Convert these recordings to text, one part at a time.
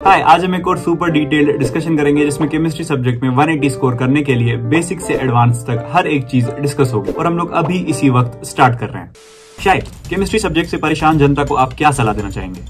हाय आज हम एक और सुपर डिटेल डिस्कशन करेंगे जिसमें केमिस्ट्री सब्जेक्ट में 180 स्कोर करने के लिए बेसिक से एडवांस तक हर एक चीज़ डिस्कस होगी और हम लोग अभी इसी वक्त स्टार्ट कर रहे हैं। शायद केमिस्ट्री सब्जेक्ट से परेशान जनता को आप क्या सलाह देना चाहेंगे?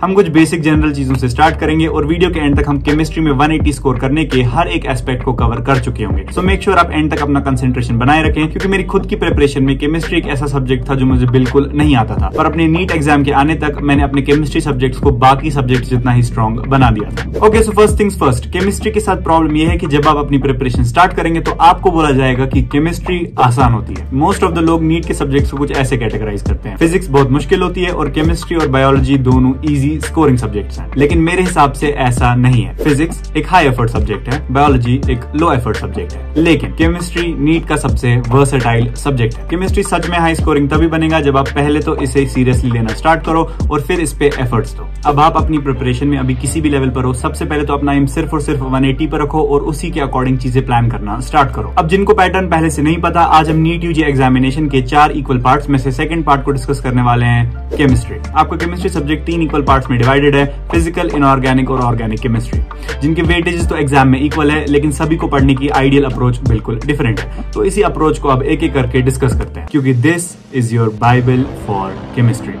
हम कुछ बेसिक जनरल चीज़ों से स्टार्ट करेंगे और वीडियो के एंड तक हम केमिस्ट्री में 180 स्कोर करने के हर एक एस्पेक्ट को कवर कर चुके होंगे। सो मेक श्योर आप एंड तक अपना कंसेंट्रेशन बनाए रखें, क्योंकि मेरी खुद की प्रिपरेशन में केमिस्ट्री एक ऐसा सब्जेक्ट था जो मुझे बिल्कुल नहीं आता था। पर अपने नीट एग्ज़ाम के आने तक मैंने अपने केमिस्ट्री सब्जेक्ट को बाकी सब्जेक्ट जितना ही स्ट्रॉन्ग बना दिया okay so first things first chemistry के साथ प्रॉब्लम यह है कि जब आप अपनी प्रिपरेशन स्टार्ट करेंगे तो आपको बोला जाएगा कि केमिस्ट्री आसान होती है। मोस्ट ऑफ़ द लोग नीट के सब्जेक्ट को कुछ ऐसे कैटेगराइज करते हैं। फिजिक्स बहुत मुश्किल होती है और केमिस्ट्री और बायोलॉजी दोनों इजी स्कोरिंग सब्जेक्ट सब्जेक्ट्स हैं। लेकिन मेरे हिसाब से ऐसा नहीं है। फिजिक्स एक हाई एफर्ट सब्जेक्ट है। बायोलॉजी एक लो एफर्ट सब्जेक्ट है। लेकिन केमिस्ट्री नीट का सबसे वर्सेटाइल सब्जेक्ट है। केमिस्ट्री सच में हाई स्कोरिंग तभी बनेगा जब आप पहले तो इसे सीरियसली लेना स्टार्ट करो और फिर इस पे एफर्ट्स दो। अब आप अपनी प्रिपरेशन में अभी किसी भी लेवल पर हो, सबसे पहले तो अपना एम सिर्फ़ और सिर्फ़ 180 पर रखो और उसी के अकॉर्डिंग चीज़ें प्लान करना स्टार्ट करो। अब जिनको पैटर्न पहले से नहीं पता, आज हम नीट यूजी एग्जामिनेशन के चार इक्वल पार्ट्स में से सेकंड पार्ट को डिस्कस करने वाले हैं केमिस्ट्री आपका केमिस्ट्री सब्जेक्ट तीन इक्वल पार्ट्स में डिवाइडेड है फ़िज़िकल इनऑर्गेनिक और ऑर्गेनिक केमिस्ट्री जिनके वेटेजेस तो एग्ज़ाम में इक्वल है, लेकिन सभी को पढ़ने की आइडियल अप्रोच बिल्कुल डिफरेंट है. तो इसी अप्रोच को अब एक एक करके डिस्कस करते हैं, क्योंकि this is your bible for chemistry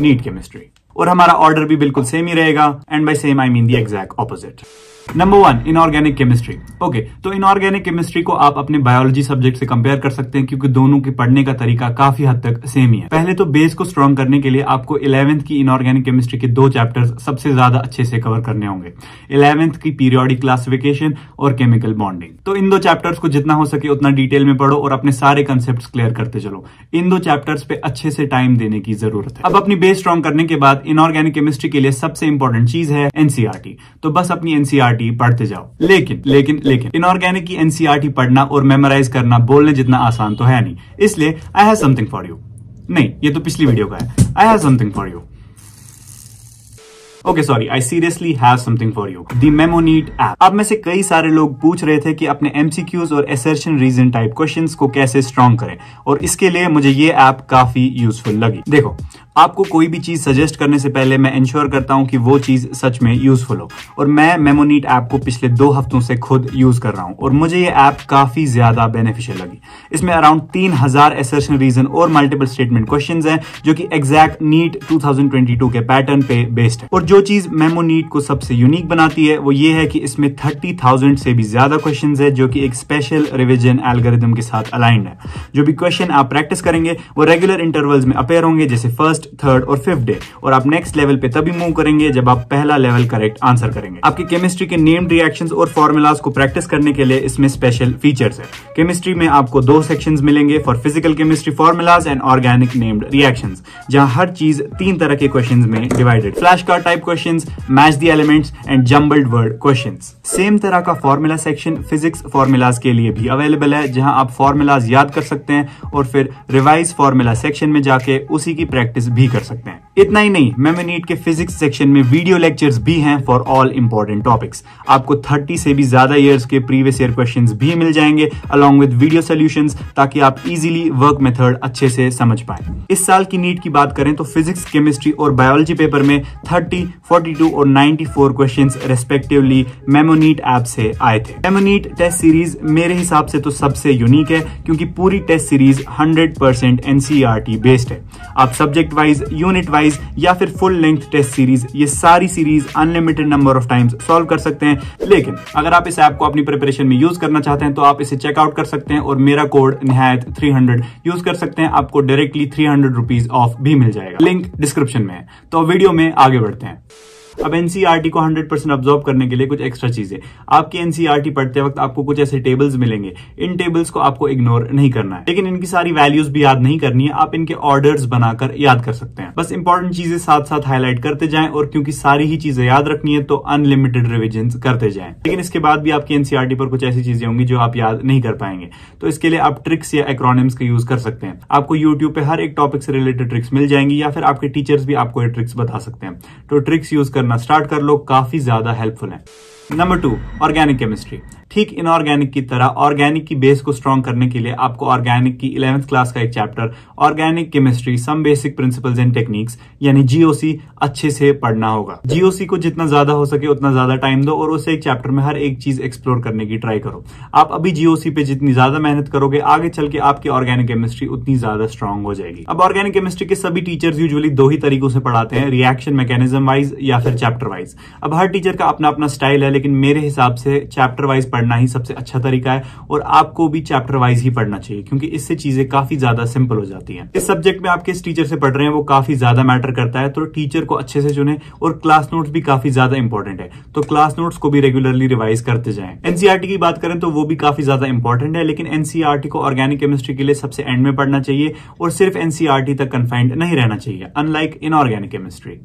NEET chemistry और हमारा ऑर्डर भी बिल्कुल सेम ही रहेगा and by same I mean the exact opposite number one inorganic chemistry okay तो इनऑर्गेनिक केमिस्ट्री को आप अपने बायोलॉजी सब्जेक्ट से कंपेयर कर सकते हैं, क्योंकि दोनों के पढ़ने का तरीका काफ़ी हद तक सेम ही है। पहले तो बेस को स्ट्रॉन्ग करने के लिए आपको इलेवेंथ की इनऑर्गेनिक केमिस्ट्री के दो चैप्टर सबसे ज़्यादा अच्छे से कवर करने होंगे। इलेवेंथ की पीरियोडिक क्लासिफिकेशन और केमिकल बॉन्डिंग तो इन दो चैप्टर्स को जितना हो सके उतना डिटेल में पढ़ो और अपने सारे कंसेप्ट क्लियर करते चलो। इन दो चैप्टर्स पे अच्छे से टाइम देने की ज़रूरत है। अब अपनी बेस स्ट्रॉन्ग करने के बाद इनऑर्गेनिक केमिस्ट्री के लिए सबसे इंपॉर्टेंट चीज़ है एनसीआरटी तो बस अपनी एनसीआरटी पढ़ते जाओ। लेकिन लेकिन लेकिन इनऑर्गेनिक की एनसीआरटी पढ़ना और मेमोराइज करना बोलने जितना आसान तो है नहीं। इसलिए I have something for you नहीं, ये तो पिछली वीडियो का है। I have something for you okay sorry I seriously have something for you the Memoneet app अब में से कई सारे लोग पूछ रहे थे कि अपने एमसीक्यूज और एसर्शन रीजन टाइप क्वेश्चंस को कैसे स्ट्रॉन्ग करें। और इसके लिए मुझे ये ऐप काफ़ी यूजफुल लगी। देखो आपको कोई भी चीज़ सजेस्ट करने से पहले मैं इंश्योर करता हूँ कि वो चीज़ सच में यूजफुल हो। और मैं मेमोनीट ऐप को पिछले दो हफ्तों से खुद यूज़ कर रहा हूँ। और मुझे ये ऐप काफ़ी ज़्यादा बेनिफिशियल लगी। इसमें अराउंड तीन हज़ार एसर्शन रीजन और मल्टीपल स्टेटमेंट क्वेश्चन है, जो कि एग्जैक्ट नीट टू के पैटर्न पे बेस्ड है। और जो चीज़ मेमोनीट को सबसे यूनिक बनाती है, वो ये है कि इसमें थर्टी थाउज़ेंड से भी ज़्यादा क्वेश्चन है, जो कि एक स्पेशल रिविजन एल्गोरिदम के साथ अलाइंड है। जो भी क्वेश्चन आप प्रैक्टिस करेंगे, वो रेगुलर इंटरवल्स में अपेयर होंगे, जैसे फ़र्स्ट फ़र्स्ट, थर्ड और फिफ्थ डे। और आप नेक्स्ट लेवल पे तभी मूव करेंगे जब आप पहला लेवल करेक्ट आंसर करेंगे। आपकी केमिस्ट्री के नेम्ड रिएक्शन और फॉर्मुलाज को प्रैक्टिस करने के लिए इसमें स्पेशल फीचर्स है। केमिस्ट्री में आपको दो सेक्शन मिलेंगे for physical chemistry formulas and organic named reaction जहाँ हर चीज़ तीन तरह के क्वेश्चन में divided flash card type question match the elements and jumbled word question same तरह का फॉर्मूला सेक्शन फिजिक्स फॉर्मुलाज के लिए भी अवेलेबल है, जहाँ आप फॉर्मुलाज याद कर सकते हैं और फिर रिवाइज फॉर्मूला सेक्शन में जाके उसी की प्रैक्टिस भी कर सकते हैं। इतना ही नहीं मेमोनीट के फिजिक्स सेक्शन में वीडियो लेक्चर्स भी हैं फॉर ऑल इंपॉर्टेंट टॉपिक्स आपको 30 से भी ज़्यादा ईयर्स के प्रीवियस ईयर क्वेश्चंस भी मिल जाएँगे अलॉन्ग विद वीडियो सोल्यूशंस ताकि आप इजीली वर्क मेथड अच्छे से समझ पाए। इस साल की नीट की बात करें तो फिजिक्स केमिस्ट्री और बायोलॉजी पेपर में 30, 42 और 94 क्वेश्चंस रेस्पेक्टिवली मेमोनीट ऐप से आए थे। मेमोनीट टेस्ट सीरीज़ मेरे हिसाब से तो सबसे यूनिक है क्योंकि पूरी टेस्ट सीरीज़ 100% परसेंट बेस्ड है। आप सब्जेक्ट वाइज यूनिट वाइज या फिर फुल लेंथ टेस्ट सीरीज़ ये सारी series unlimited number of times solve कर सकते हैं। लेकिन अगर आप इस ऐप को अपनी प्रिपरेशन में यूज़ करना चाहते हैं तो आप इसे चेकआउट कर सकते हैं और मेरा कोड निहायत 300 यूज़ कर सकते हैं। आपको directly three hundred rupees off भी मिल जाएगा। लिंक डिस्क्रिप्शन में है। तो वीडियो में आगे बढ़ते हैं। अब एनसीआरटी को 100 परसेंट ऑब्जॉर्व करने के लिए कुछ एक्स्ट्रा चीज़ें। आपकी एनसीआरटी पढ़ते वक्त आपको कुछ ऐसे टेबल्स मिलेंगे। इन टेबल्स को आपको इग्नोर नहीं करना है। लेकिन इनकी सारी वैल्यूज़ भी याद नहीं करनी है। आप इनके ऑर्डर्स बनाकर याद कर सकते हैं। बस इंपॉर्टेंट चीज़ें साथ साथ हाईलाइट करते जाए और क्योंकि सारी ही चीज़ें याद रखनी है तो अनलिमिटेड रिविजन करते जाए। लेकिन इसके बाद भी आपकी एनसीआरटी पर कुछ ऐसी चीज़ें होंगी जो आप याद नहीं कर पाएँगे। तो इसके लिए आप ट्रिक्स या एक्रोनिम्स का यूज़ कर सकते हैं। आपको यूट्यूब पे हर एक टॉपिक से रिलेटेड ट्रिक्स मिल जाएँगी या फिर आपके टीचर्स भी आपको ये ट्रिक्स बता सकते हैं। तो ट्रिक्स यूज़ करना स्टार्ट कर लो काफ़ी ज़्यादा हेल्पफुल है। नंबर टू ऑर्गेनिक केमिस्ट्री ठीक इनऑर्गेनिक की तरह ऑर्गेनिक की बेस को स्ट्रॉन्ग करने के लिए आपको ऑर्गेनिक की इलेवेंथ क्लास का एक chapter organic chemistry some basic principles and techniques यानी जीओसी अच्छे से पढ़ना होगा। जीओसी को जितना ज़्यादा हो सके उतना ज़्यादा टाइम दो और उसे एक चैप्टर में हर एक चीज़ एक्सप्लोर करने की ट्राई करो। आप अभी जीओसी पे जितनी ज़्यादा मेहनत करोगे, आगे चल के आपकी ऑर्गेनिक केमिस्ट्री उतनी ज़्यादा स्ट्रांग हो जाएगी। अब ऑर्गेनिक केमिस्ट्री के सभी टीचर्स यूजुअली दो ही तरीकों से पढ़ाते हैं रिएक्शन मैकेनिज्म वाइज या फिर चैप्टर वाइज अब हर टीचर का अपना अपना स्टाइल है लेकिन मेरे हिसाब से चैप्टर वाइज पढ़ना ही सबसे अच्छा तरीका है और आपको भी चैप्टर वाइज ही पढ़ना चाहिए, क्योंकि इससे चीज़ें काफ़ी ज़्यादा सिंपल हो जाती हैं। इस सब्जेक्ट में आप किस टीचर से पढ़ रहे हैं, वो काफ़ी ज़्यादा मैटर करता है तो टीचर को अच्छे से चुने और क्लास नोट्स भी काफ़ी ज़्यादा इंपॉर्टेंट है। तो क्लास नोट्स को भी रेगुलरली रिवाइज करते जाए। एनसीआरटी की बात करें तो वो भी काफ़ी ज़्यादा इंपॉर्टेंट है, लेकिन एनसीआरटी को ऑर्गेनिक केमिस्ट्री के लिए सबसे एंड में पढ़ना चाहिए और सिर्फ़ एनसीआरटी तक कन्फाइंड नहीं रहना चाहिए unlike inorganic chemistry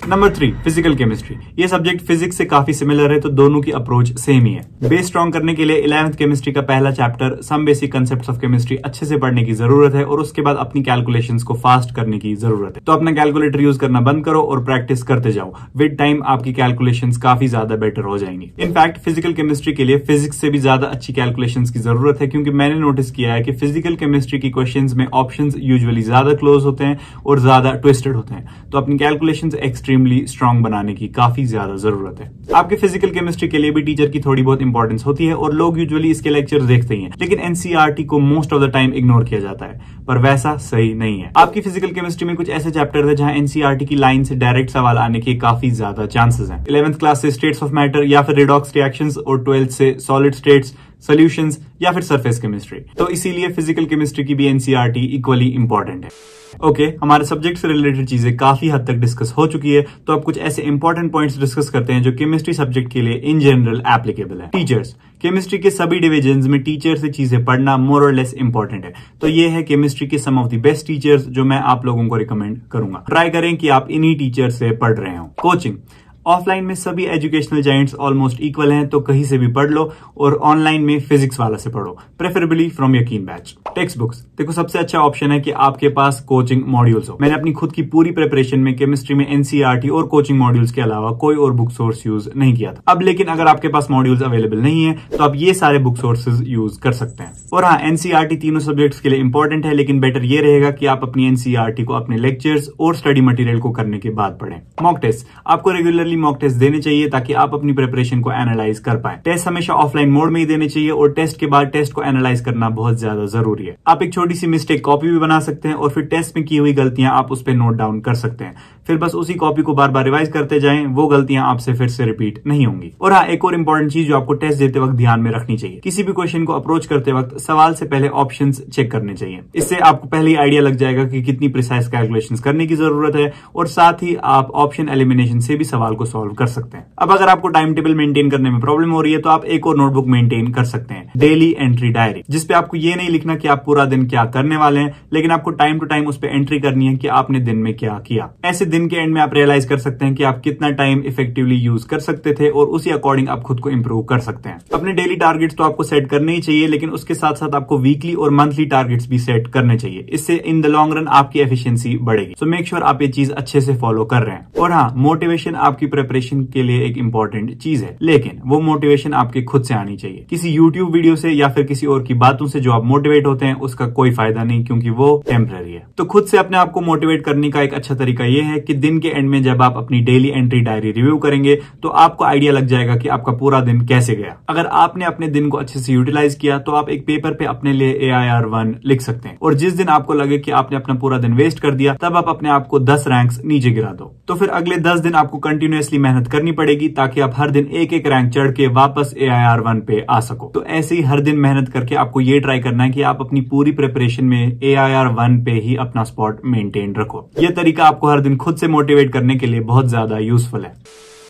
number three physical chemistry ये सब्जेक्ट फिजिक्स से काफ़ी सिमिलर है तो दोनों की अप्रोच सेम ही है। बेस स्ट्रॉन्ग करने के लिए इलेवंथ केमिस्ट्री का पहला chapter some basic concept of chemistry अच्छे से पढ़ने की ज़रूरत है और उसके बाद अपनी कैलकुलेशन को फास्ट करने की ज़रूरत है। तो अपना कैलकुलेटर यूज़ करना बंद करो और प्रैक्टिस करते जाओ। विद टाइम आपकी कैलकुलेशन काफ़ी ज़्यादा बेटर हो जाएँगी। इनफैक्ट फ़िज़िकल केमिस्ट्री के लिए फिजिक्स से भी ज़्यादा अच्छी कैलकुलेशन की ज़रूरत है क्योंकि मैंने नोटिस किया है कि फ़िज़िकल केमिस्ट्री की क्वेश्चन में ऑप्शन यूजली ज़्यादा क्लोज होते हैं और ज़्यादा ट्विस्टेड होते हैं। तो अपनी कैलकुलेशन एक्सट्रीमली स्ट्रांग बनाने की काफ़ी ज़्यादा ज़रूरत है। आपके फ़िज़िकल केमिस्ट्री के लिए भी टीचर की थोड़ी बहुत इंपॉर्टेंस होती है और लोग यूजुअली इसके लेक्चर देखते ही लेकिन एनसीआरटी को most of the time ignore किया जाता है, पर वैसा सही नहीं है। आपकी फ़िज़िकल केमिस्ट्री में कुछ ऐसे चैप्टर है जहाँ एनसीआरटी की लाइन से डायरेक्ट सवाल आने के काफ़ी ज़्यादा चांसेस है। इलेवंथ क्लास से स्टेट्स ऑफ़ मैटर या फिर रिडॉक्स रिएक्शन और ट्वेल्थ से सॉलिड स्टेट्स सोल्यूशंस या फिर सरफेस केमिस्ट्री तो इसीलिए फ़िज़िकल केमिस्ट्री की भी एनसीआरटी इक्वली इंपॉर्टेंट है. ओके okay, हमारे सब्जेक्ट से रिलेटेड चीज़ें काफ़ी हद तक डिस्कस हो चुकी है तो अब कुछ ऐसे इंपॉर्टेंट पॉइंट्स डिस्कस करते हैं जो केमिस्ट्री सब्जेक्ट के लिए इन जनरल एप्लीकेबल है. टीचर्स केमिस्ट्री के सभी डिविजन में टीचर से चीज़ें पढ़ना मोर और लेस इंपॉर्टेंट है. तो ये है केमिस्ट्री के some of the best teachers जो मैं आप लोगों को रिकमेंड करूँगा. ट्राई करें कि आप इन्हीं टीचर से पढ़ रहे हो. कोचिंग ऑफलाइन में सभी एजुकेशनल जाइंट्स ऑलमोस्ट इक्वल हैं तो कहीं से भी पढ़ लो और ऑनलाइन में फिजिक्स वाला से पढ़ो preferably from Yakeen batch text books देखो, सबसे अच्छा ऑप्शन है कि आपके पास कोचिंग मॉड्यूल्स हो। मैंने अपनी खुद की पूरी प्रिपरेशन में केमिस्ट्री में एनसीआरटी और कोचिंग मॉड्यूल्स के अलावा कोई और बुक सोर्स यूज़ नहीं किया था। अब लेकिन अगर आपके पास मॉड्यूल्स अवेलेबल नहीं है तो आप ये सारे बुक सोर्सेज यूज़ कर सकते हैं। और हाँ एनसीआरटी तीनों सब्जेक्ट्स के लिए इंपॉर्टेंट है, लेकिन बेटर ये रहेगा कि आप अपनी एनसीआरटी को अपने लेक्चर्स और स्टडी मटेरियल को करने के बाद पढ़ें। मॉक टेस्ट आपको रेगुलरली मॉक टेस्ट देने चाहिए ताकि आप अपनी प्रिपरेशन को एनालाइज कर पाए। टेस्ट हमेशा ऑफलाइन मोड में ही देने चाहिए और टेस्ट के बाद टेस्ट को एनालाइज करना बहुत ज़्यादा ज़रूरी है। आप एक छोटी सी मिस्टेक कॉपी भी बना सकते हैं और फिर टेस्ट में की हुई गलतियाँ आप उस पर नोट डाउन कर सकते हैं। फिर बस उसी कॉपी को बार बार रिवाइज करते जाएँ, वो गलतियाँ आपसे फिर से रिपीट नहीं होंगी। और हाँ एक और इंपॉर्टेंट चीज़ जो आपको टेस्ट देते वक्त ध्यान में रखनी चाहिए। किसी भी क्वेश्चन को अप्रोच करते वक्त सवाल से पहले ऑप्शन चेक करने चाहिए। इससे आपको पहले ही आइडिया लग जाएगा कि कितनी प्रिसाइज कैलकुलेशन करने की ज़रूरत है और साथ ही आप ऑप्शन एलिमिनेशन से भी सवाल को सॉल्व कर सकते हैं। अब अगर आपको टाइम टेबल मेंटेन करने में प्रॉब्लम हो रही है तो आप एक और नोटबुक मेंटेन कर सकते हैं डेली एंट्री डायरी जिसपे आपको ये नहीं लिखना कि आप पूरा दिन क्या करने वाले हैं, लेकिन आपको टाइम टू टाइम उस पर एंट्री करनी है कि आपने दिन में क्या किया। ऐसे दिन के एंड में आप रियलाइज़ कर सकते हैं कि आप कितना टाइम इफेक्टिवली यूज़ कर सकते थे और उसी अकॉर्डिंग आप खुद को इम्प्रूव कर सकते हैं। अपने डेली टारगेट्स तो आपको सेट करने ही चाहिए, लेकिन उसके साथ साथ आपको वीकली और मंथली टारगेट्स भी सेट करने चाहिए। इससे इन द लॉन्ग रन आपकी एफिशिएंसी बढ़ेगी। सो मेक श्योर आप ये चीज़ अच्छे से फॉलो कर रहे हैं। और हाँ मोटिवेशन आपकी प्रिपरेशन के लिए एक इंपॉर्टेंट चीज़ है। लेकिन वो मोटिवेशन आपके खुद से आनी चाहिए। किसी यूट्यूब वीडियो से या फिर किसी और की बातों से जो आप मोटिवेट होते हैं, उसका कोई फ़ायदा नहीं क्योंकि वो टेम्पररी है। तो खुद से अपने आप को मोटिवेट करने का एक अच्छा तरीका यह है कि दिन के एंड में जब आप अपनी डेली एंट्री डायरी रिव्यू करेंगे तो आपको आइडिया लग जाएगा कि आपका पूरा दिन कैसे गया। अगर आपने अपने दिन को अच्छे से यूटिलाइज किया तो आप एक पेपर पे अपने लिए ए आई आर वन लिख सकते हैं। और जिस दिन आपको लगे कि आपने अपना पूरा दिन वेस्ट कर दिया, तब आप अपने आप को दस रैंक नीचे गिरा दो। तो फिर अगले दस दिन आपको कंटिन्यूसली मेहनत करनी पड़ेगी ताकि आप हर दिन एक एक रैंक चढ़ के वापस ए आई आर वन पे आ सको। तो ऐसे ही हर दिन मेहनत करके आपको ये ट्राई करना है कि आप अपनी पूरी प्रिपरेशन में ए आई आर वन पे ही अपना स्पॉट मेंटेन रखो। ये तरीका आपको हर दिन खुद से मोटिवेट करने के लिए बहुत ज़्यादा यूजफुल है।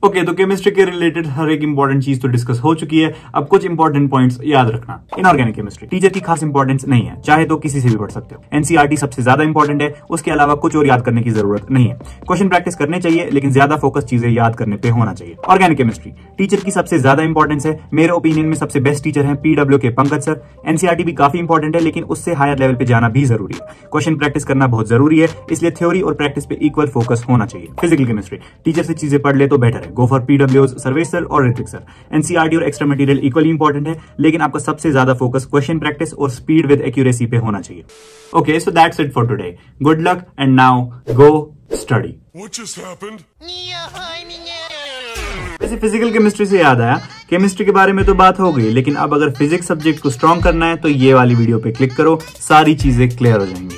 ओके okay, तो केमिस्ट्री के रिलेटेड हर एक इंपॉर्टेंट चीज़ तो डिस्कस हो चुकी है। अब कुछ इंपॉर्टेंट पॉइंट्स याद रखना। इनऑर्गेनिक केमिस्ट्री टीचर की खास इंपॉर्टेंस नहीं है। चाहे तो किसी से भी पढ़ सकते हो। एनसीआरटी सबसे ज़्यादा इंपॉर्टेंट है। उसके अलावा कुछ और याद करने की ज़रूरत नहीं है। क्वेश्चन प्रैक्टिस करने चाहिए लेकिन ज़्यादा फोकस चीज़ें याद करने पर होना चाहिए। ऑर्गेनिक केमिस्ट्री टीचर की सबसे ज़्यादा इंपॉर्टेंस है। मेरे ओपिनियन में सबसे बेस्ट टीचर है पीडब्ल्यू के पंकज सर। एनसीआरटी भी काफ़ी इंपॉर्टेंट है लेकिन उससे हायर लेवल पे जाना भी ज़रूरी है। क्वेश्चन प्रैक्टिस करना बहुत ज़रूरी है। इसलिए थ्योरी और प्रैक्टिस पे इक्वल फोकस होना चाहिए। फ़िज़िकल केमिस्ट्री टीचर से चीज़ें पढ़ ले तो बेटर है। गो फॉर पीडब्ल्यू सर्वे सर और रिट्रिक सर एनसीआरटी और एक्स्ट्रा मटेरियल इक्वली इंपॉर्टेंट है लेकिन आपका सबसे ज़्यादा फोकस क्वेश्चन प्रैक्टिस और स्पीड विद एक्यूरेसी पे होना चाहिए. Okay so that's it for today good luck and now go study वैसे फ़िज़िकल केमिस्ट्री से याद आया केमिस्ट्री के बारे में तो बात हो गई लेकिन अब अगर फिजिक्स सब्जेक्ट को स्ट्रॉन्ग करना है तो ये वाली वीडियो पे क्लिक करो सारी चीज़ें क्लियर हो जाएँगी.